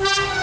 Bye.